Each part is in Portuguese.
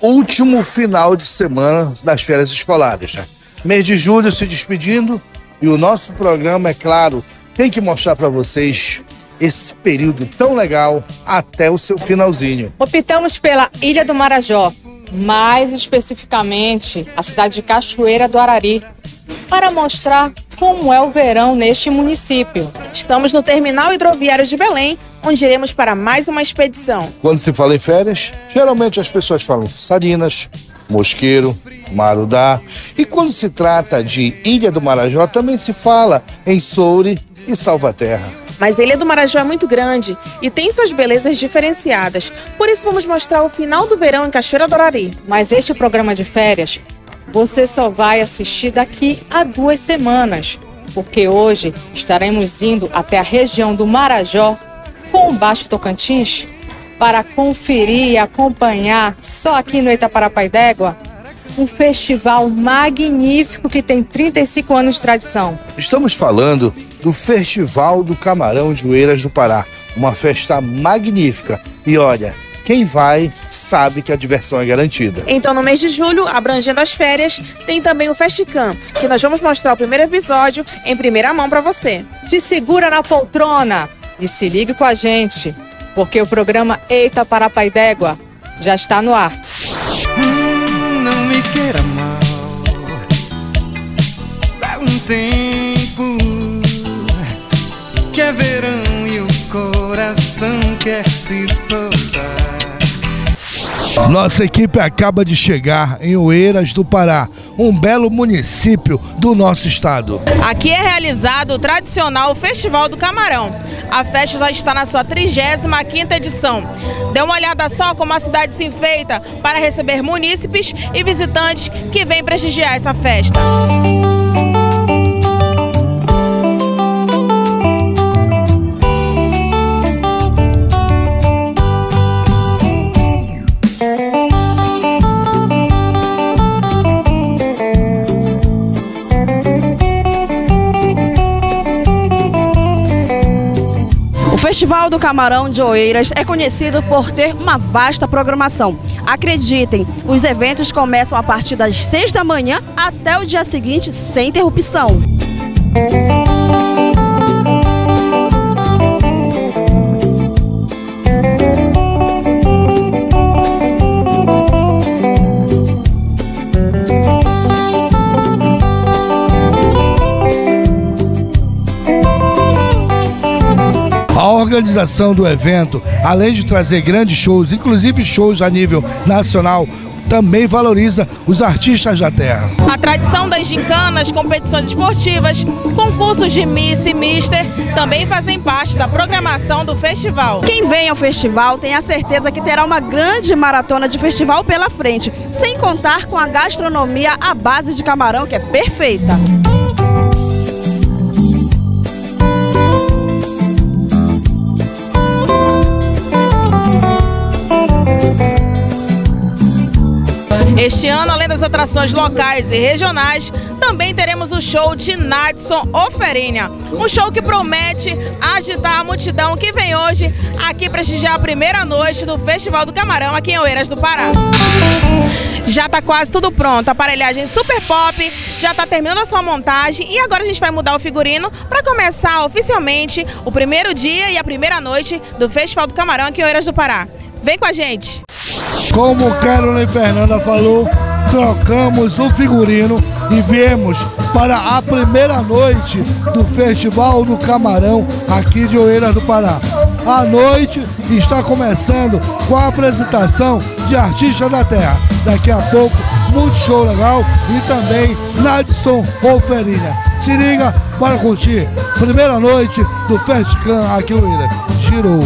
Último final de semana das férias escolares. né? Mês de julho se despedindo e o nosso programa, é claro, tem que mostrar para vocês esse período tão legal até o seu finalzinho. Optamos pela Ilha do Marajó, mais especificamente a cidade de Cachoeira do Arari, para mostrar como é o verão neste município. Estamos no terminal hidroviário de Belém, onde iremos para mais uma expedição. Quando se fala em férias, geralmente as pessoas falam Salinas, Mosqueiro, Marudá. E quando se trata de Ilha do Marajó, também se fala em Soure e Salvaterra. Mas a Ilha do Marajó é muito grande e tem suas belezas diferenciadas. Por isso vamos mostrar o final do verão em Cachoeira do Arari. Mas este programa de férias você só vai assistir daqui a duas semanas, porque hoje estaremos indo até a região do Marajó, com o Baixo Tocantins, para conferir e acompanhar, só aqui no Itaparapá d'Égua, um festival magnífico que tem 35 anos de tradição. Estamos falando do Festival do Camarão de Oeiras do Pará, uma festa magnífica. E olha, quem vai sabe que a diversão é garantida. Então, no mês de julho, abrangendo as férias, tem também o Festicam, que nós vamos mostrar o primeiro episódio em primeira mão para você. Te segura na poltrona e se ligue com a gente, porque o programa Eita Parapai d'Égua já está no ar. não me queira mal. Dá um tempo que é verão e o coração quer. Nossa equipe acaba de chegar em Oeiras do Pará, um belo município do nosso estado. Aqui é realizado o tradicional Festival do Camarão. A festa já está na sua 35ª edição. Dê uma olhada só como a cidade se enfeita para receber munícipes e visitantes que vêm prestigiar essa festa. Festival do Camarão de Oeiras é conhecido por ter uma vasta programação. Acreditem, os eventos começam a partir das 6 da manhã até o dia seguinte sem interrupção. Organização do evento, além de trazer grandes shows, inclusive shows a nível nacional, também valoriza os artistas da terra. A tradição das gincanas, competições esportivas, concursos de Miss e Mister também fazem parte da programação do festival. Quem vem ao festival tem a certeza que terá uma grande maratona de festival pela frente, sem contar com a gastronomia à base de camarão, que é perfeita. Este ano, além das atrações locais e regionais, também teremos o show de Nadson Oferênia. Um show que promete agitar a multidão que vem hoje aqui prestigiar a primeira noite do Festival do Camarão aqui em Oeiras do Pará. Já tá quase tudo pronto, aparelhagem super pop, já tá terminando a sua montagem e agora a gente vai mudar o figurino para começar oficialmente o primeiro dia e a primeira noite do Festival do Camarão aqui em Oeiras do Pará. Vem com a gente! Como Carolina Fernanda falou, trocamos o figurino e viemos para a primeira noite do Festival do Camarão aqui de Oeiras do Pará. A noite está começando com a apresentação de artistas da terra. Daqui a pouco, muito show legal e também Nadson Oferina. Se liga para curtir. Primeira noite do Festcam aqui em Oeiras. Tirou.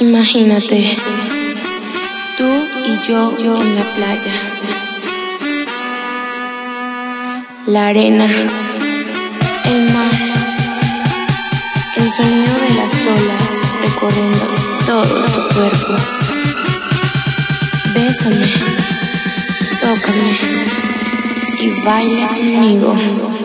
Imagínate, tú y yo, en la playa. La arena, el mar, el sonido de las olas recorriendo todo tu cuerpo. Bésame, tócame y baila conmigo.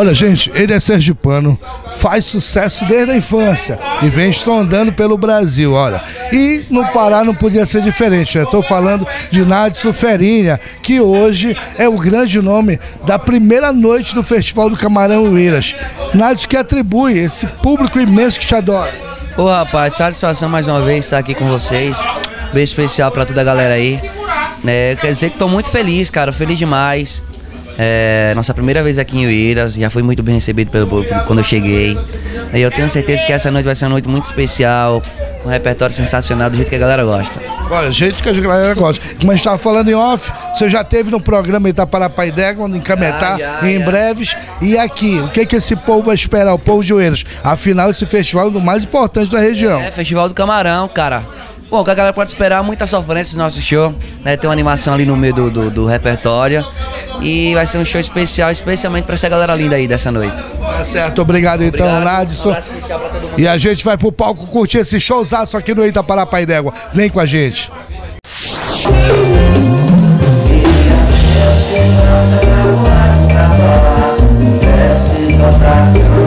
Olha, gente, ele é sergipano, faz sucesso desde a infância e vem estrondando pelo Brasil, olha. E no Pará não podia ser diferente, eu estou falando de Nadson Ferinha, que hoje é o grande nome da primeira noite do Festival do Camarão Ueiras. Nadson que atribui esse público imenso que te adora. Ô rapaz, satisfação mais uma vez estar aqui com vocês. Beijo especial pra toda a galera aí. É, quer dizer que tô muito feliz, cara, feliz demais. É, nossa primeira vez aqui em Uíras, já fui muito bem recebido pelo público quando eu cheguei. E eu tenho certeza que essa noite vai ser uma noite muito especial, um repertório sensacional do jeito que a galera gosta. Olha, jeito que a galera gosta. Como a gente estava falando em off, você já teve no programa Itapará Pai d'Égua, em Cametá, Já, já, em breves. E aqui, o que que esse povo vai esperar, o povo de Oeiras? Afinal, esse festival é do mais importante da região. É, Festival do Camarão, cara. Bom, que a galera pode esperar, muita sofrência no nosso show, né? Tem uma animação ali no meio do, do, do repertório. E vai ser um show especial, especialmente pra essa galera linda aí dessa noite. Tá certo, obrigado então, Obrigado. Nadson. Um abraço especial pra todo mundo. E a gente vai pro palco curtir esse showzaço aqui no Itapará Pai d'Égua. Vem com a gente. Nadson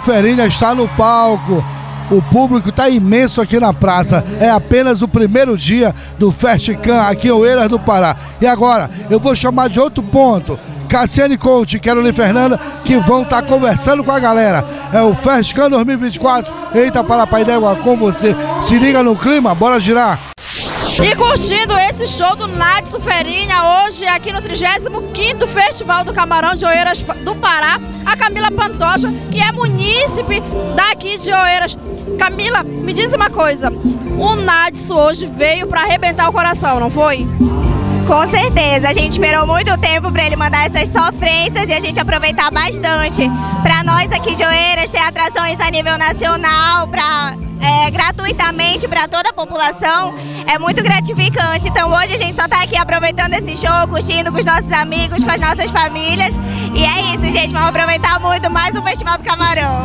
Ferinha está no palco. O público está imenso aqui na praça. É apenas o primeiro dia do Festcam aqui em Oeiras do Pará. E agora, eu vou chamar de outro ponto. Cassiane Coach e Carolina Fernanda, que vão estar conversando com a galera. É o Festcam 2024. Eita, para Pai d'Égua com você. Se liga no clima, bora girar. E curtindo esse show do Nadson Ferinha hoje aqui no 35º Festival do Camarão de Oeiras do Pará, a Camila Pantoja, que é munícipe daqui de Oeiras. Camila, me diz uma coisa, o Nadson hoje veio para arrebentar o coração, não foi? Com certeza, a gente esperou muito tempo para ele mandar essas sofrências e a gente aproveitar bastante. Para nós aqui de Oeiras ter atrações a nível nacional, para gratuitamente para toda a população, é muito gratificante. Então hoje a gente só está aqui aproveitando esse show, curtindo com os nossos amigos, com as nossas famílias. E é isso, gente, vamos aproveitar muito mais o Festival do Camarão.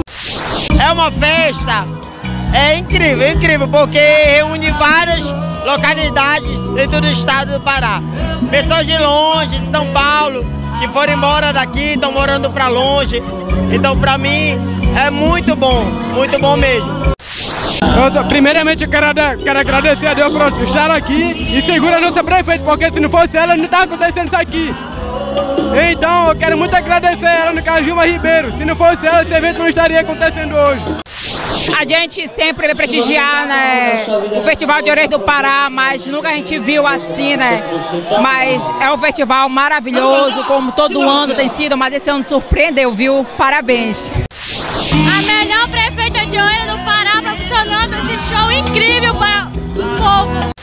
É uma festa, é incrível, incrível, porque reúne várias localidades dentro do estado do Pará. Pessoas de longe, de São Paulo, que foram embora daqui, estão morando para longe. Então, para mim, é muito bom, muito bom mesmo. Nossa, primeiramente eu quero, quero agradecer a Deus por estar aqui e segura a nossa prefeita, porque se não fosse ela não estava acontecendo isso aqui. Então eu quero muito agradecer ela no caso Gilma Ribeiro. Se não fosse ela, esse evento não estaria acontecendo hoje. A gente sempre vai prestigiar né, o Festival de Oreiras do Pará, mas nunca a gente viu assim, né? Mas é um festival maravilhoso, como todo ano tem sido, mas esse ano surpreendeu, viu? Parabéns. A melhor prefeita de Oeiras do Pará proporcionando esse show incrível para o povo.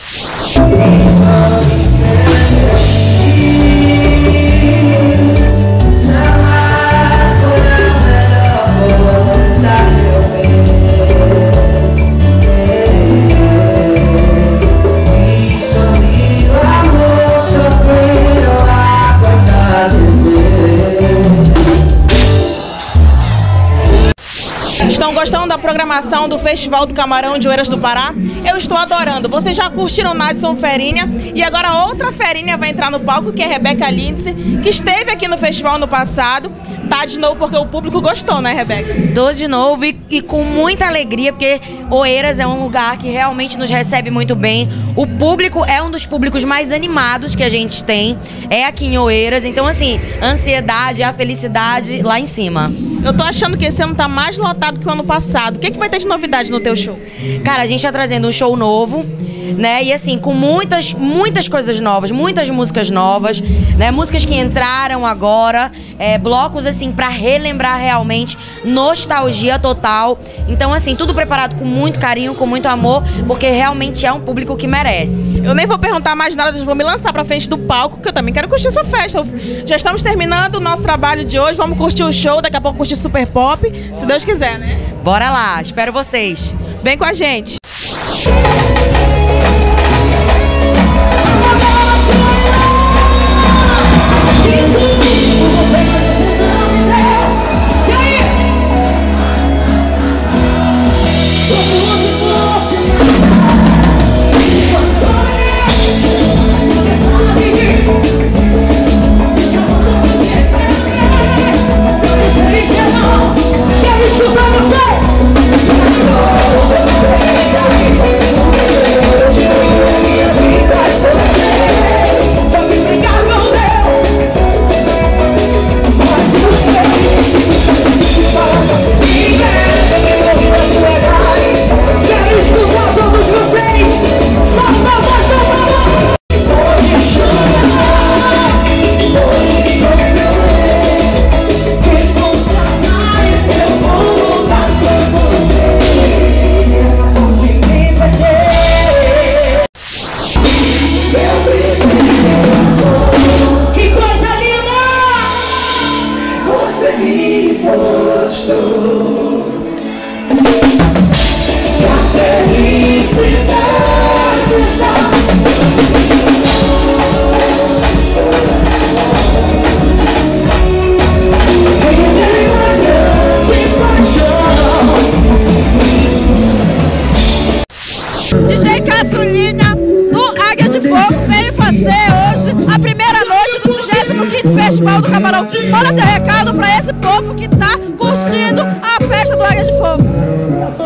Estão gostando da programação do Festival do Camarão de Oeiras do Pará? Eu estou adorando. Vocês já curtiram Nadson Ferinha e agora outra ferinha vai entrar no palco, que é Rebeca Lindsay, que esteve aqui no festival no passado. Tá de novo porque o público gostou, né, Rebeca? Tô de novo e, e com muita alegria, porque Oeiras é um lugar que realmente nos recebe muito bem. O público é um dos públicos mais animados que a gente tem, é aqui em Oeiras. Então, assim, a ansiedade, a felicidade lá em cima. Eu tô achando que esse ano tá mais lotado que o ano passado. O que, que vai ter de novidade no teu show? Cara, a gente tá trazendo um show novo. Né? E assim, com muitas, muitas coisas novas, muitas músicas novas, né? Músicas que entraram agora, é, blocos assim para relembrar realmente, nostalgia total. Então assim, tudo preparado com muito carinho, com muito amor, porque realmente é um público que merece. Eu nem vou perguntar mais nada, vou me lançar pra frente do palco, que eu também quero curtir essa festa. Já estamos terminando o nosso trabalho de hoje, vamos curtir o show, daqui a pouco curtir Super Pop, se Deus quiser, né? Bora lá, espero vocês. Vem com a gente.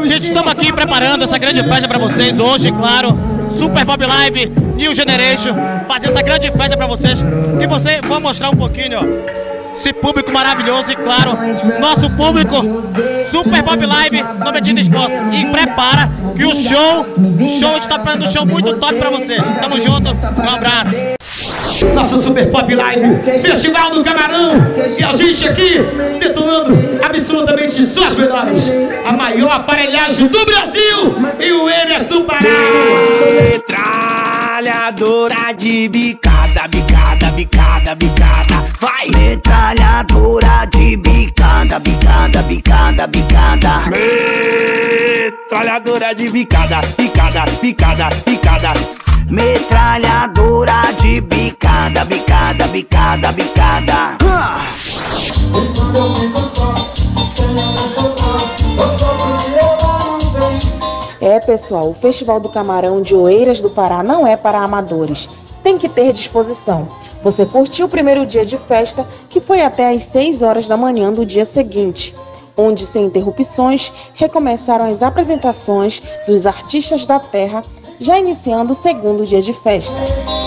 Gente, estamos aqui preparando essa grande festa para vocês hoje, claro. Super Pop Live, New Generation, fazer essa grande festa para vocês. E você, vou mostrar um pouquinho, ó. Esse público maravilhoso e, claro, nosso público, Super Pop Live, não medida esforço. E prepara que o show, show, a gente tá preparando um show muito top para vocês. Tamo junto, um abraço. Nosso Super Pop Live, Festival do Camarão. E a gente aqui detonando absolutamente suas melhores. A maior aparelhagem do Brasil e o Enes do Pará. Metralhadora de bicada, bicada, bicada, bicada. Vai! Metralhadora de bicada, bicada, bicada, bicada. Metralhadora de bicada, picada, picada, picada. Metralhadora de bicada, bicada, bicada, bicada. É, pessoal, o Festival do Camarão de Oeiras do Pará não é para amadores. Tem que ter disposição. Você curtiu o primeiro dia de festa, que foi até às 6 horas da manhã do dia seguinte, onde, sem interrupções, recomeçaram as apresentações dos artistas da terra, já iniciando o segundo dia de festa.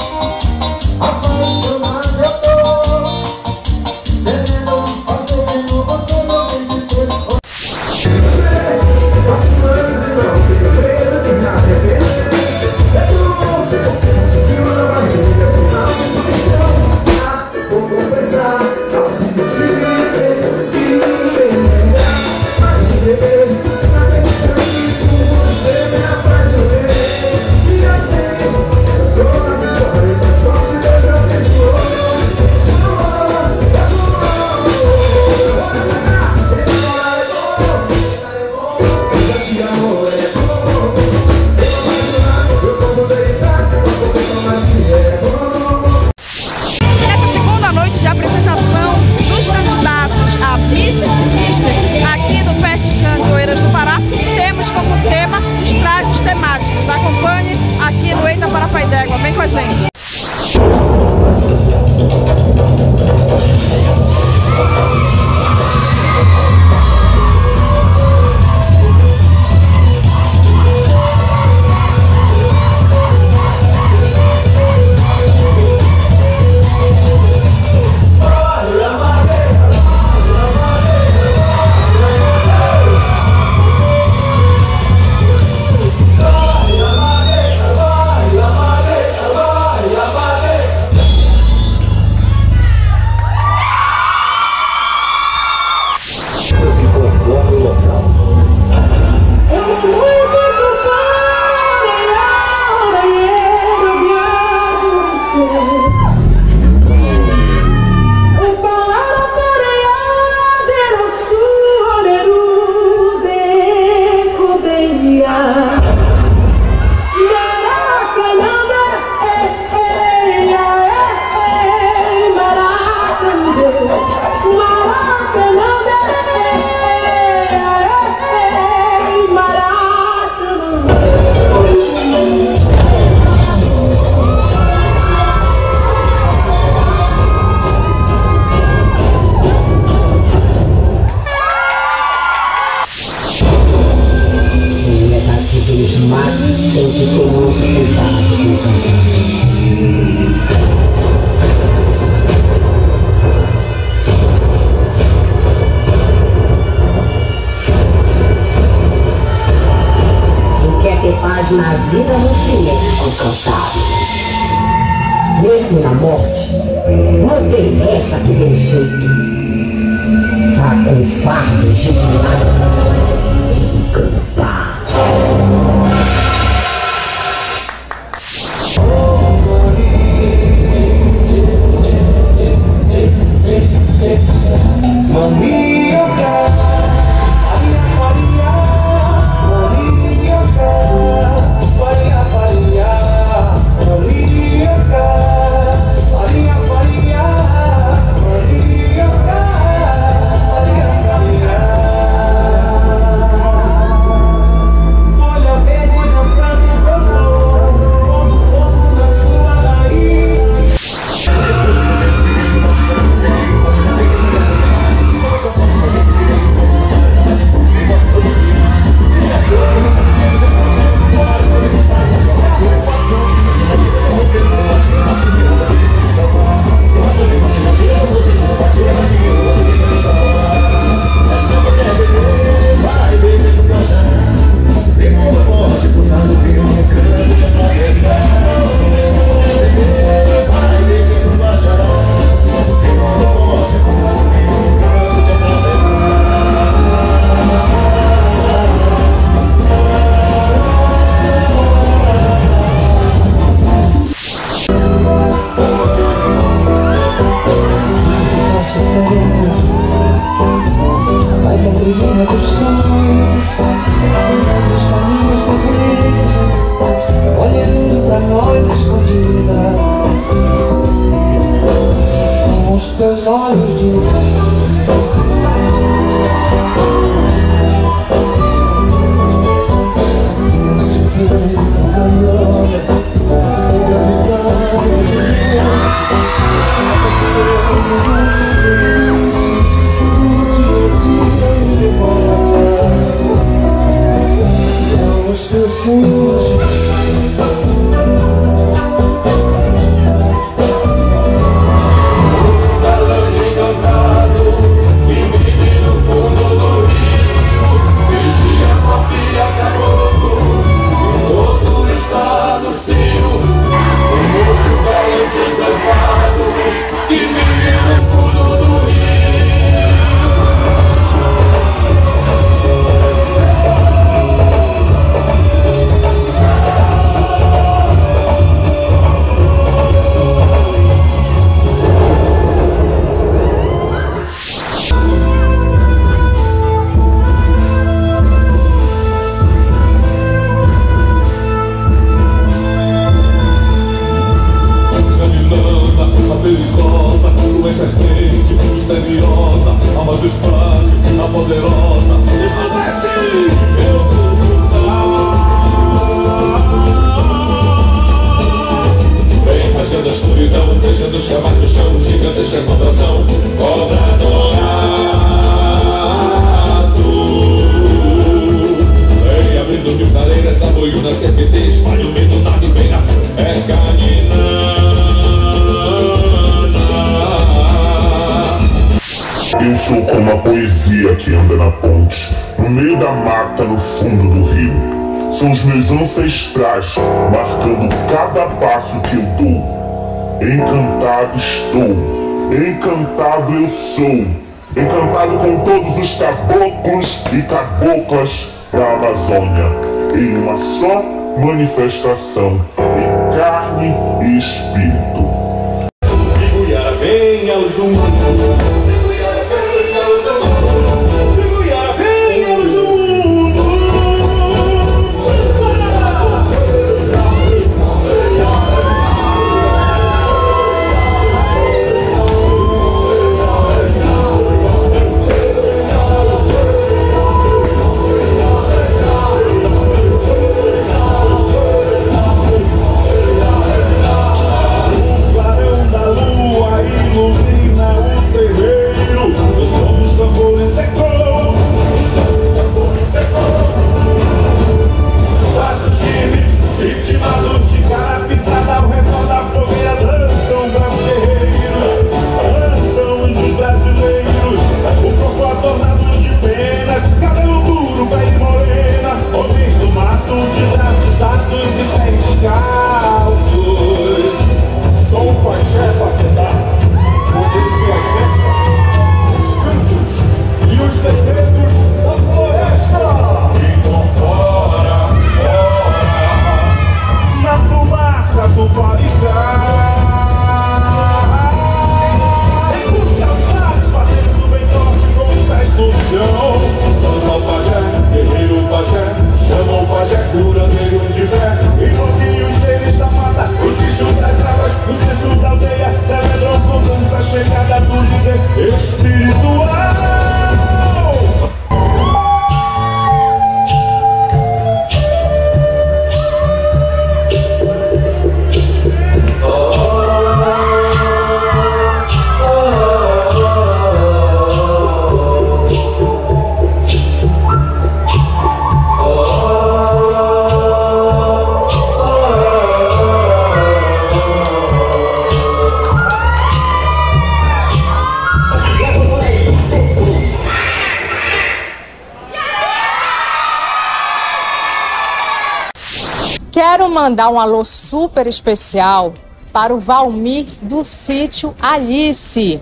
fundo do rio. São os meus ancestrais marcando cada passo que eu dou. Encantado estou, encantado eu sou, encantado com todos os caboclos e caboclas da Amazônia, em uma só manifestação, em carne e espírito. E Guiara, venha os Quero mandar um alô super especial para o Valmir do sítio Alice,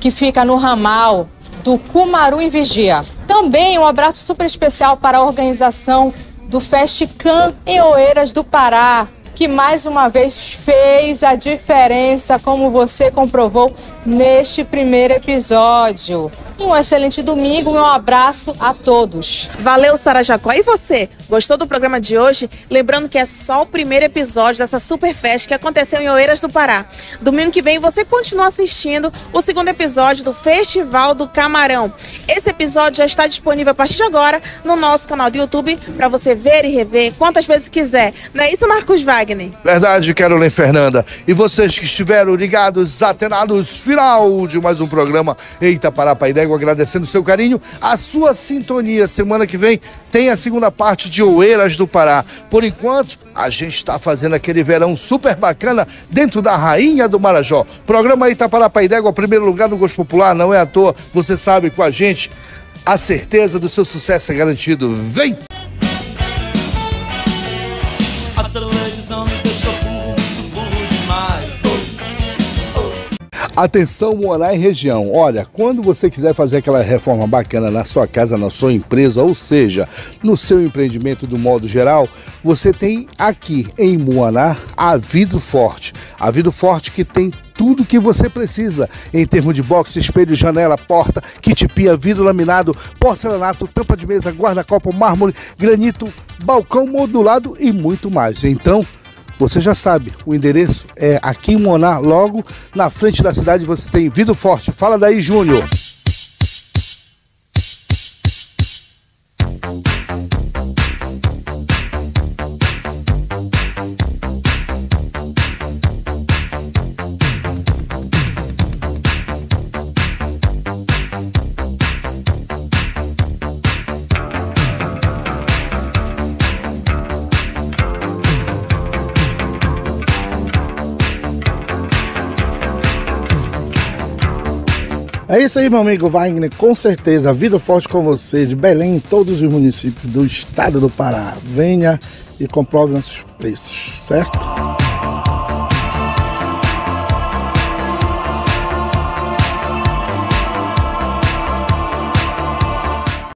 que fica no ramal do Cumaru em Vigia. Também um abraço super especial para a organização do Festcam em Oeiras do Pará, que mais uma vez fez a diferença, como você comprovou neste primeiro episódio. Um excelente domingo e um abraço a todos. Valeu, Sara Jacó. E você? Gostou do programa de hoje? Lembrando que é só o primeiro episódio dessa super festa que aconteceu em Oeiras do Pará. Domingo que vem você continua assistindo o segundo episódio do Festival do Camarão. Esse episódio já está disponível a partir de agora no nosso canal do YouTube para você ver e rever quantas vezes quiser. Não é isso, Marcos Wagner? Verdade, Carolina Fernanda. E vocês que estiveram ligados, atenados, final de mais um programa Eita Pará Pai D'Égua, agradecendo o seu carinho, a sua sintonia. Semana que vem tem a segunda parte de Oeiras do Pará. Por enquanto, a gente está fazendo aquele verão super bacana dentro da Rainha do Marajó. Programa Eita Pará Pai D'Égua, primeiro lugar no gosto popular, não é à toa. Você sabe, com a gente, a certeza do seu sucesso é garantido. Vem! Atenção, morar em região. Olha, quando você quiser fazer aquela reforma bacana na sua casa, na sua empresa, ou seja, no seu empreendimento do modo geral, você tem aqui em Moaná a Vidro Forte. A Vidro Forte que tem tudo que você precisa em termos de box, espelho, janela, porta, kit pia, vidro laminado, porcelanato, tampa de mesa, guarda-copo, mármore, granito, balcão modulado e muito mais. Então, você já sabe, o endereço é aqui em Monar, logo na frente da cidade você tem Vidro Forte. Fala daí, Júnior. Isso aí, meu amigo Wagner. Com certeza, vida forte com você, de Belém, todos os municípios do estado do Pará. Venha e comprove nossos preços, certo?